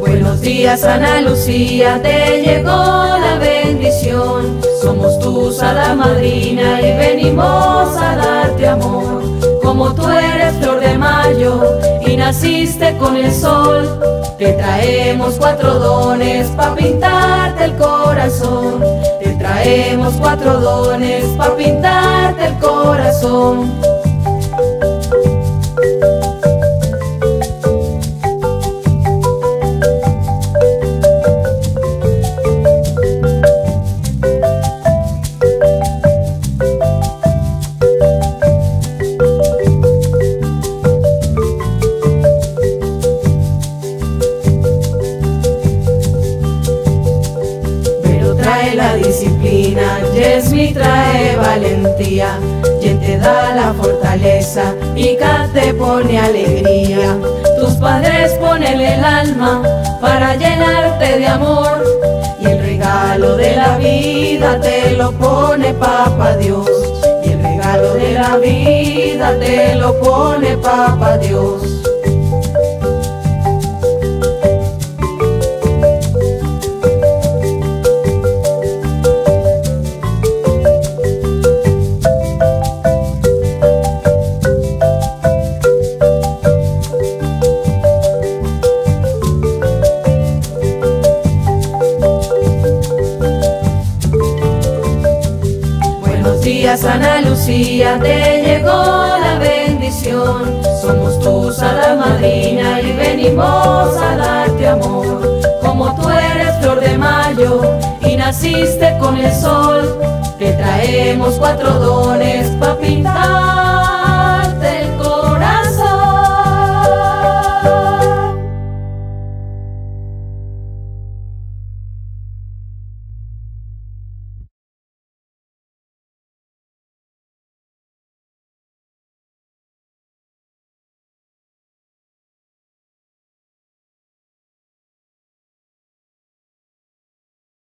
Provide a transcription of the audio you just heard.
Buenos días Ana Lucía, te llegó la bendición. Somos tu sada madrina y venimos a darte amor. Como tú eres flor de mayo y naciste con el sol, te traemos cuatro dones pa' pintarte cuatro dones pa' pintarte el corazón. Disciplina, Yesmi trae valentía, quien te da la fortaleza y Kat te pone alegría. Tus padres ponen el alma para llenarte de amor y el regalo de la vida te lo pone Papa Dios. Y el regalo de la vida te lo pone Papa Dios. Buenos días Ana Lucía, te llegó la bendición. Somos tu sada madrina y venimos a darte amor. Como tú eres flor de mayo y naciste con el sol, te traemos cuatro dones pa' pintar